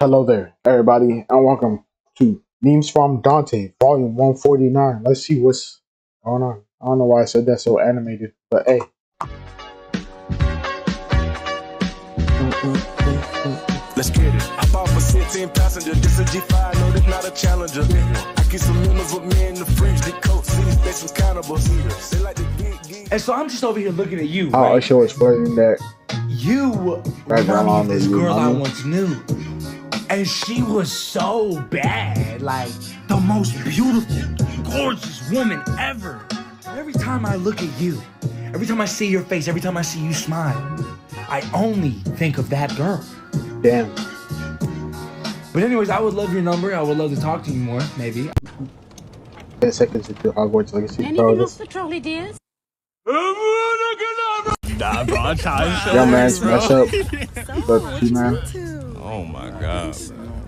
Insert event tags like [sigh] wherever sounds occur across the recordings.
Hello there, everybody, and welcome to Memes for ImDontai, Volume 149. Let's see what's going on. I don't know why I said that so animated, but hey. Let's get it. I bought for 16 passenger. This a G5, no, this not a challenger. I keep some members with me in the fridge. The coat seats, they some cannibals. They like the big geek. And so I'm just over here looking at you. How right? Usher was flirting that. You Right remind down me on of this girl I mommy. once knew. And she was so bad. Like the most beautiful, gorgeous woman ever. Every time I look at you, every time I see your face, every time I see you smile, I only think of that girl. Damn. But anyways, I would love your number. I would love to talk to you more, maybe. 10 seconds into Hogwarts Legacy. Bro, Anything else this, for Trolley Dears? Nah, bro, I'm trying to young man, show smash bro. up. But you, man. Oh my god.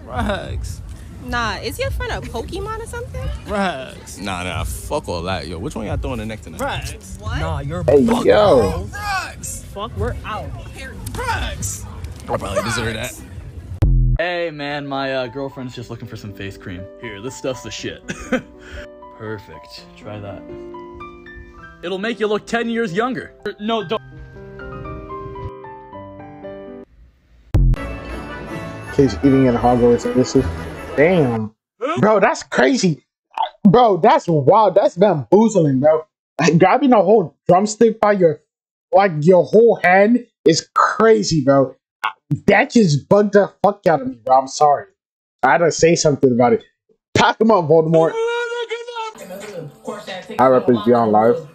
Rugs. Nah, is your friend a Pokemon or something? Rugs. Nah, nah, fuck all that, yo. Which one y'all throwing the next to that? Rex. What? Nah, you're Hey, yo. Rex. fuck. We're out. Rugs. I probably deserve that. Hey man, my uh, girlfriend's just looking for some face cream. Here, this stuff's the shit. [laughs] Perfect. Try that. It'll make you look 10 years younger. No, don't. Kids eating in Hogwarts Legacy. Damn. Bro, that's crazy. Bro, that's wild. That's bamboozling, bro. Like, grabbing a whole drumstick by your, like, your whole hand is crazy, bro. That just bugged the fuck out of me, bro. I'm sorry. I had to say something about it. Pack him up, Voldemort. I represent Beyond Live.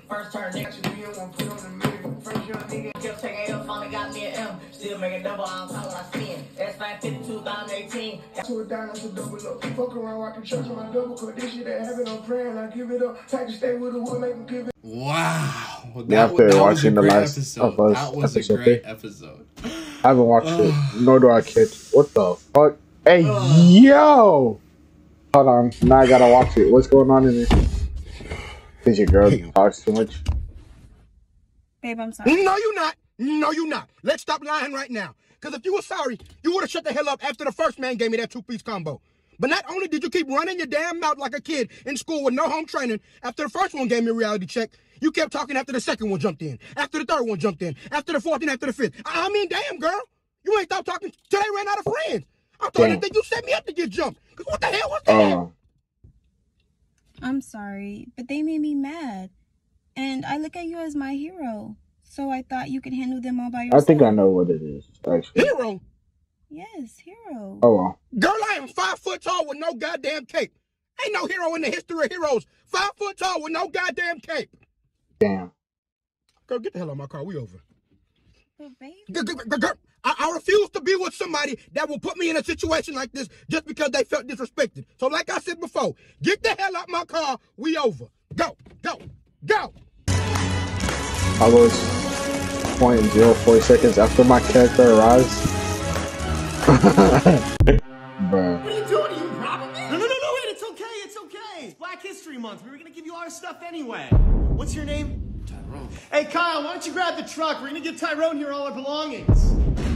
Down, that's a double up. Fuck around, rockin' church on my double cut. This shit ain't having no praying. I give it up. Take to stay with the wood, make them give it. Wow. Well, Yeah, after that watching the last episode. of Us that was episode a great three. episode. I haven't watched it, [sighs] nor do I kid. What the fuck? Hey, [sighs] yo! Hold on. Now I gotta watch it. What's going on in this? Is your girl talks too much? Babe, I'm sorry. No, you're not. No, you're not. Let's stop lying right now. Because if you were sorry, you would have shut the hell up after the first man gave me that two piece combo. But not only did you keep running your damn mouth like a kid in school with no home training, after the first one gave me a reality check, you kept talking after the second one jumped in, after the third one jumped in, after the fourth and after the fifth. I I mean, damn, girl. You ain't stopped talking till they ran out of friends. I thought Damn. that you set me up to get jumped. Because what the hell was that? Oh, I'm sorry, but they made me mad. And I look at you as my hero. So I thought you could handle them all by yourself. I think I know what it is, actually. Hero. Yes, hero. Oh, well. Girl, I am five foot tall with no goddamn cape. Ain't no hero in the history of heroes. Five foot tall with no goddamn cape. Damn. Girl, get the hell out of my car. We over. But babe, G- g- g- girl, I, I refuse to be with somebody that will put me in a situation like this just because they felt disrespected. So, like I said before, get the hell out my car. We over. Go, go, go. Hogwarts. Point zero four seconds after my character arrives. [laughs] Bruh. What are you doing? Are you robbing me? No, no, no, no, wait. It's okay. It's okay. It's Black History Month. We were gonna give you our stuff anyway. What's your name? Tyrone. Hey, Kyle, why don't you grab the truck? We're gonna give Tyrone here all our belongings.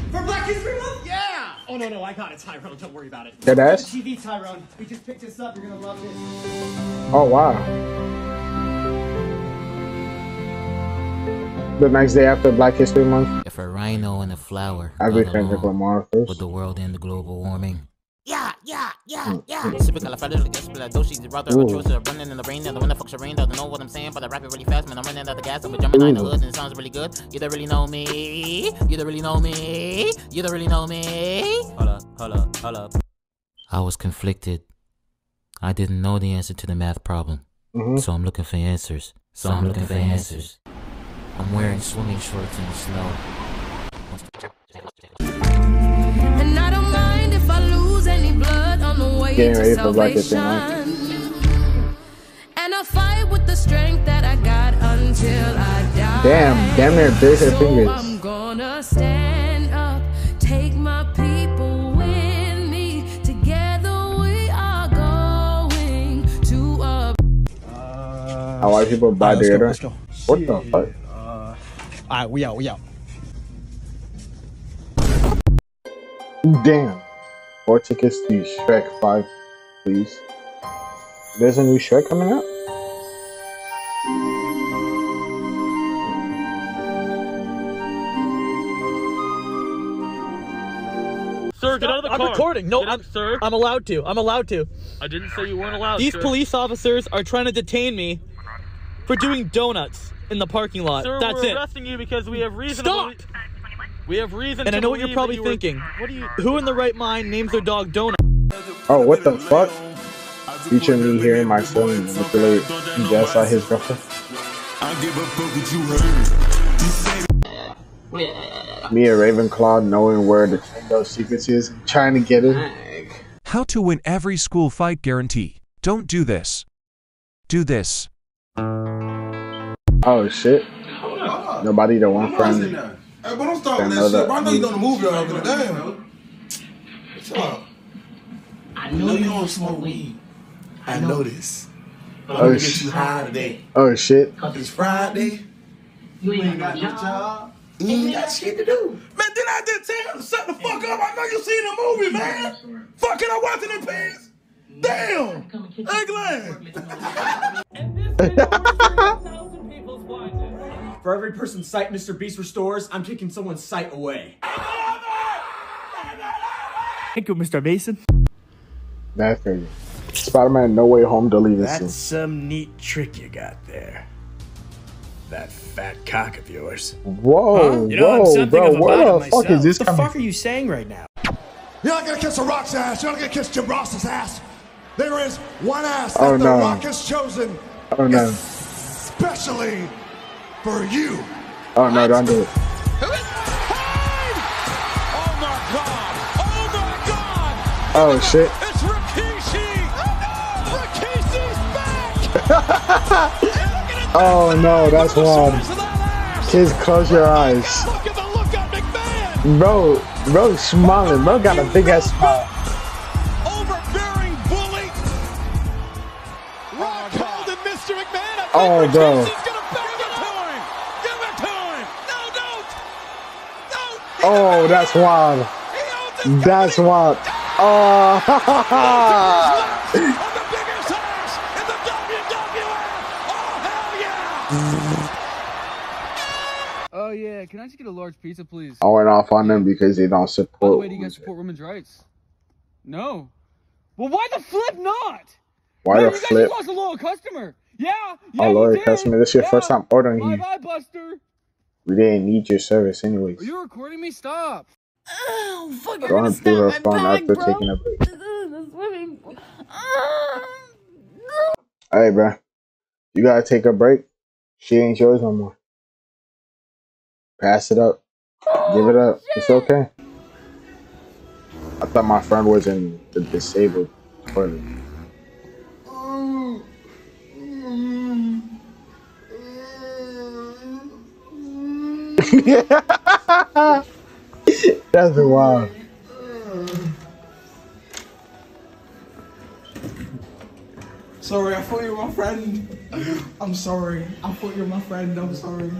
For Black History Month? Yeah. Oh no, no, I got it, Tyrone. Don't worry about it. Dead ass? The TV, Tyrone. We just picked this up. You're gonna love this. Oh, wow. The next day after Black History Month, If a rhino and a flower every got Kendrick along, Lamar would first. the world end global warming? Yeah, yeah, yeah, yeah. Supercalifragilisticexpialidocious, Ooh. brother, running in the rain, and the winter fucks your rain, doesn't know what I'm saying, but I rap it really fast, man. I'm running out the gas, I'm a Gemini in the hood, and it sounds really good. You don't really know me. You don't really know me. You don't really know me. Hold up, hold up, hold up. I was conflicted. I didn't know the answer to the math problem, Mhm. so I'm looking for answers. So I'm looking for answers. I'm wearing swimming shorts in the snow. And I don't mind if I lose any blood on the way Getting to ready for Black History salvation. And I fight with the strength that I got until I die. Damn, damn near bit her So fingers. I'm gonna stand up, take my people with me. Together we are going to a How white people buy Alright, let's go, together. let's go. What the fuck? All right, we out. We out. Damn. Four tickets to Shrek 5, please. There's a new Shrek coming out? Sir, get out of the car. I'm recording. No, Get I'm sir. I'm allowed to. I'm allowed to. I didn't say you weren't allowed. These sir. police officers are trying to detain me for doing donuts in the parking lot. Sir, That's we're it. arresting you because we have reason. Stop! We have reason. And to I know what you're probably that you were- thinking. What do you? Who in the right mind names their dog Donut? Oh, what the fuck? Featuring me hearing my son manipulate and gas out his girlfriend. I give a fuck what you heard. Me and Ravenclaw knowing where the Nintendo secrets is and trying to get it. How to win every school fight guarantee. Don't do this. Do this. Oh shit. Nobody the one friend. Hey, but don't start with know that shit. that. Bro, I know you gonna move your other damn. What's up? I know you don't smoke weed. I know this. But I'm Oh, gonna get you high today. Oh shit. Cause it's Friday. You ain't got no job. You ain't got shit to do. Man, did I just tell him to shut the fuck up? I know you seen the movie, man. Fucking I watching in pants. Damn. Ugly. [laughs] For every person's sight Mr. Beast restores, I'm taking someone's sight away. Thank you, Mr. Mason. That's crazy. Spider-Man No Way Home deleted That's scene. some neat trick you got there. That fat cock of yours. Whoa, You know, I'm whoa, bro. of a Where bottom the fuck is this What the coming? fuck are you saying right now? You're not gonna kiss a rock's ass. You're not gonna kiss Jim Ross's ass. There is one ass that Oh, the rock has chosen Oh no. Especially for you. Oh no, don't do it. Oh my god! Oh my god! Oh shit. It's Rikishi! Oh, Rikishi's back! [laughs] Oh no, that's wild. Kids, close your eyes. Bro, bro, smiling. Bro got a big ass smile. Overbearing bully! Rock oh, holding Mr. McMahon. I think Oh, bro. Rikishi's gonna back it to him! Give it to him! No, don't! Oh, that's wild. That's wild. Oh, ha ha ha. Oh yeah, can I just get a large pizza, please? I went off on them because they don't By the support. way, do you guys support women's rights? No. Well, why the flip not? Why Man, the you guys just lost a loyal customer. Yeah. yeah Oh you Lord, did. customer, this is your yeah. first time ordering Bye here. bye, Buster. We didn't need your service anyways. Are you recording me? Stop. Oh, fuck, I'm Going gonna through her my phone back, after bro. taking a break. [laughs] This is the swimming pool. Hey, bro, you gotta take a break. She ain't yours no more. Pass it up. Give it oh, up. It's okay. I thought my friend was in the disabled toilet. [laughs] That's wild. Sorry, I thought you were my friend. I'm sorry. I thought you were my friend. I'm sorry.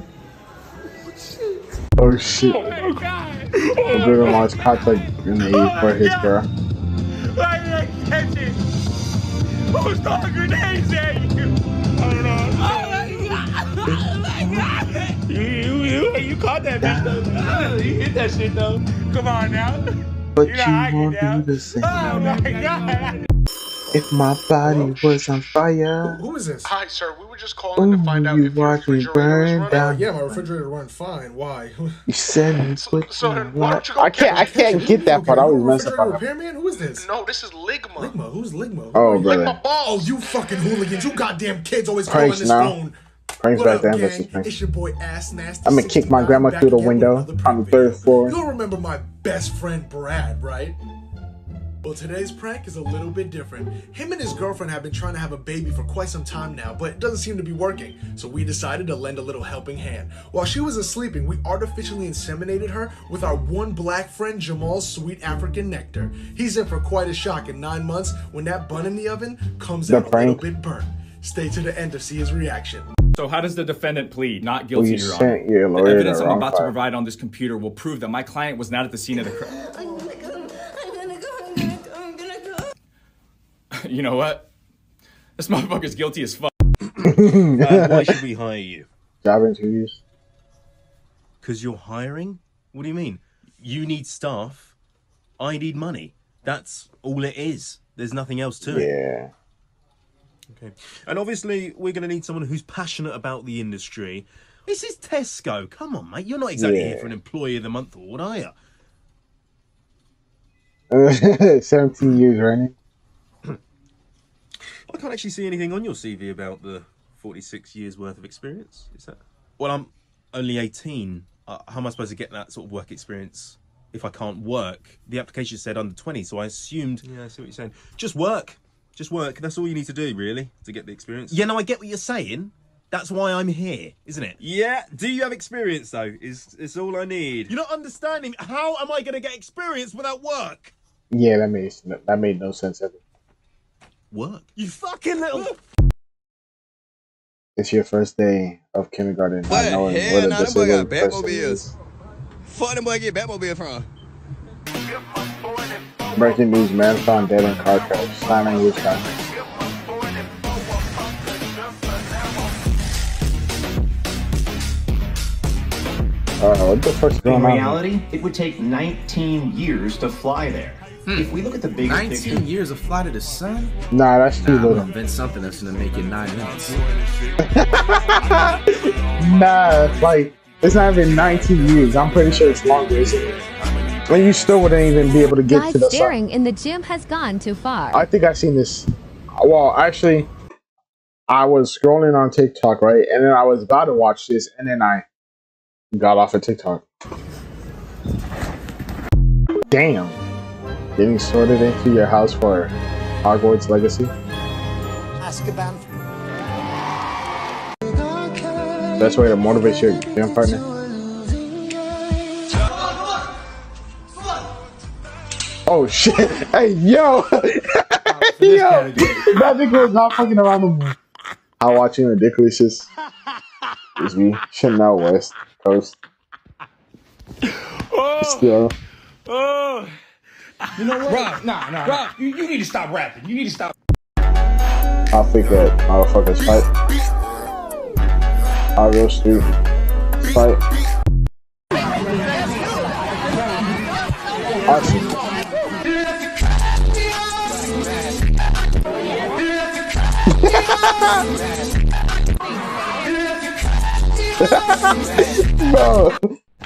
Oh shit. Oh god! A bigger wants contact in the E for his girl. Why did I catch it? Who's throwing grenades at you? Oh no. Oh my god. Oh my god. You, caught that bitch though. [laughs] You hit that shit though. Come on now. [laughs] But You you know I get won't down. do the same. Oh my [laughs] god. If my body was on fire, Who is this? Hi, sir. We were just calling to find out you if your watch me refrigerator was burn running. down. Yeah, my refrigerator run fine. Why? You said me put so you then why what? don't you go I can't. I can't get that part. I always mess refrigerator up. repairman? Who is this? No, this is Ligma. Ligma? Who's Ligma? Oh, Who are you? brother. Oh, you fucking hooligans! You goddamn kids always Pranks calling this now. phone. Pranks What back up, then gang? It's your boy Ass Nasty. I'm gonna kick my grandma through the window on the third floor. You'll remember my best friend Brad, right? Well, today's prank is a little bit different. Him and his girlfriend have been trying to have a baby for quite some time now, but it doesn't seem to be working. So we decided to lend a little helping hand. While she was asleep, we artificially inseminated her with our one black friend Jamal's sweet African nectar. He's in for quite a shock in nine months when that bun in the oven comes The out a little bit burnt. Stay to the end to see his reaction. So how does the defendant plead? Not Well, guilty, you Your sent Honor. your The evidence the I'm wrong about to provide on this computer will prove that my client was not at the scene of the crime. I'm gonna go, I'm gonna go, I'm gonna [laughs] You know what? This motherfucker's guilty as fuck. [laughs] Uh, why should we hire you? Job interviews. Because you're hiring? What do you mean? You need staff. I need money. That's all it is. There's nothing else to it. Yeah. Okay. And obviously, we're going to need someone who's passionate about the industry. This is Tesco. Come on, mate. You're not exactly here for an Employee of the Month award, are you? [laughs] 17 years running. [clears throat] I can't actually see anything on your CV about the 46 years worth of experience. Is that? Well, I'm only 18. Uh, how am I supposed to get that sort of work experience if I can't work? The application said under 20, so I assumed. Yeah, I see what you're saying. Just work. Just work. That's all you need to do, really, to get the experience. Yeah, no, I get what you're saying. That's why I'm here, isn't it? Yeah. Do you have experience though? Is is all I need? You're not understanding. How am I going to get experience without work? Yeah, that made that made no sense ever. Work. You fucking little. It's your first day of kindergarten. not knowing hell what a nah, that boy disabled got person is. Fuck them boy get Batmobile from. Breaking news: Man found dead in car crash, slamming his car. Uh, what the fuck's going In on? reality, it would take 19 years to fly there. If we look at the bigger 19 picture, years of flight to the sun? Nah, that's too Nah, I'm gonna little. invent something that's gonna make it nine minutes. [laughs] Nah, like it's not even 19 years. I'm pretty sure it's longer. Isn't it? And you still wouldn't even be able to get Guys to the staring in the gym has gone too far. I think I've seen this. Well, actually, I was scrolling on TikTok, right, and then I was about to watch this, and then I got off of TikTok. Damn, getting sorted into your house for Hogwarts Legacy. Azkaban. Best way to motivate your gym partner. Oh shit! Hey yo, [laughs] [laughs] yo, that nigga was not fucking around no more. How watching ridiculous is is me Chanel West Coast. Oh. Still, Oh. You know what? Rob, nah, nah. Rob, you, you need to stop rapping. You need to stop. I'll think that motherfuckers fight. I'll go street fight. Awesome. Bro,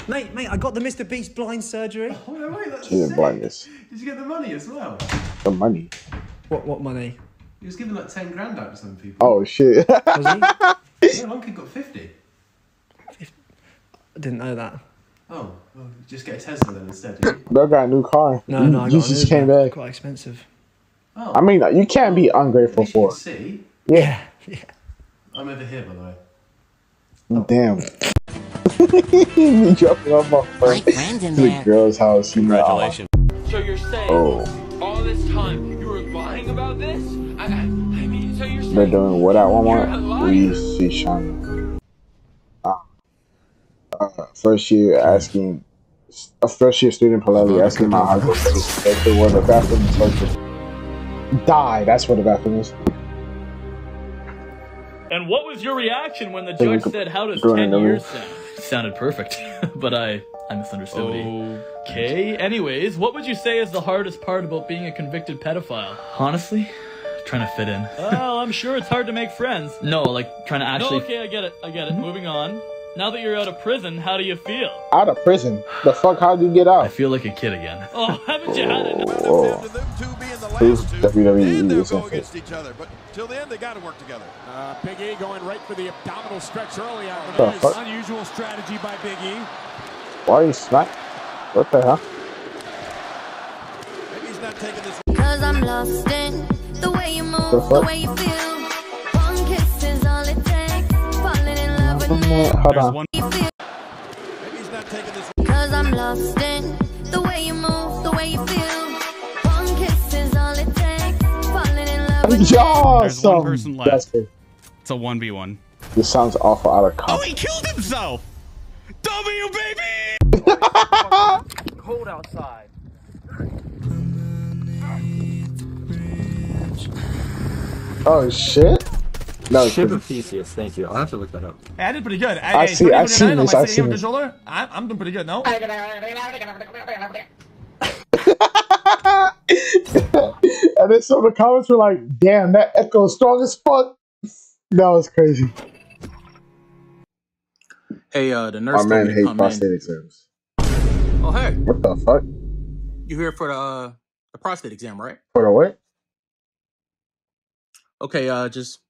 Mate, mate, I got the Mr. Beast blind surgery. [laughs] Oh, she didn't blindness. Did you get the money as well? The money. What what money? He was giving like 10 grand out to some people. Oh shit. Was he? [laughs] yeah, one kid got 50. I didn't know that. Oh, well, just get a Tesla then instead. did you? Bro got a new car. No, no, I you got just an came Uber. back. Quite expensive. Oh, I mean, you can't be ungrateful for. see? Yeah. I'm over here, by the way. Damn. [laughs] you dropping off my friend friend's to in the girl's house. you know. Congratulations. So you're saying Oh. all this time you were lying about this? I, I, I mean, so you're saying They're doing what I You're want. liar. We see Sean. Uh, uh, first year asking, a first year student politely asking my Hogwarts instructor where the bathroom is located. Die. That's what the bathroom is. And what was your reaction when the judge said, "How does going ten years sound?" [laughs] Sounded perfect, [laughs] but I I misunderstood. Okay. Anyways, what would you say is the hardest part about being a convicted pedophile? Honestly, trying to fit in. [laughs] well, I'm sure it's hard to make friends. No, like trying to actually. No, okay, I get it. I get it. Hmm? Moving on. Now that you're out of prison, how do you feel? Out of prison. The fuck? How would you get out? I feel like a kid again. Oh, haven't you had it? Whoa. Who's WWE is go in against each other, but till the end they got to work together. Uh, Big E going right for the abdominal stretch early on. The fuck? Unusual strategy by Big E. Why are you smack? What the hell? Maybe he's not taking this. Cause I'm lost in the way you move, The the, way you feel. One kiss is all it takes. Falling in love with me. Hold on. You feel. Cause I'm lost in the way you move, the way you feel. Y'all, There's one person left. that's good. It's a 1v1. This sounds awful out of context. Oh, he killed himself! W, baby! Cold outside. Oh shit! No, Ship of Theseus, thank you. I'll have to look that up. Hey, I did pretty good. I hey, see- I've seen this, I've seen this. controller. I, I'm doing pretty good. No. [laughs] [laughs] and then some of the comments were like, "Damn, that echo is strong as fuck." That was crazy. Hey, uh, the nurse My man told hates come in. prostate exams. Oh, hey, What the fuck? you here for the uh, the prostate exam, right? For the what? Okay, uh, just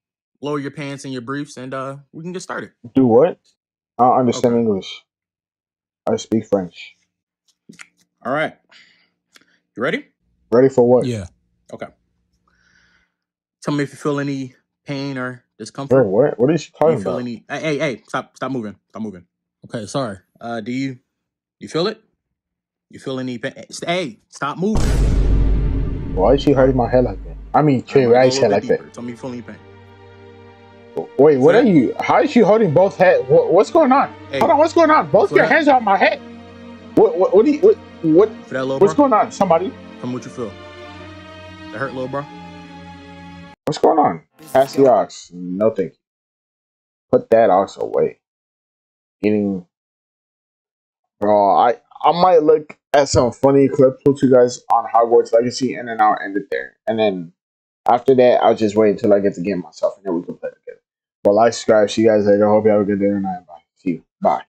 lower your pants and your briefs, and uh, we can get started. Do what? I don't understand English. I speak French. All right, you ready? Ready for what? Yeah. Okay. Tell me if you feel any pain or discomfort. Bro, what? What is she Do talking you feel about? any? Hey, hey, hey! Stop! Stop moving! Stop moving! Okay, sorry. Uh, do you you feel it? You feel any pain? Hey, stop moving! Why is she hurting my head like that? I mean, Trey Go a Rice little head bit like deeper. Tell me if you feel any pain. Wait, what are you? How is she holding both head? What, what's going on? Hey, Hold on, what's going on? Both your that? hands are on my head. What? What? What? Do you, what? What? For that What's going on? Somebody? Me what you feel. That hurt, little bro? What's going on? Pass the ox. No thank you. Put that ox away. Getting... Bro, I I might look at some funny clips with you guys on Hogwarts Legacy, and then I'll end it there. And then after that, I'll just wait until I get the game myself, and then we can play together. But like, subscribe. See you guys later. Hope you have a good day tonight. Bye. See you. Bye.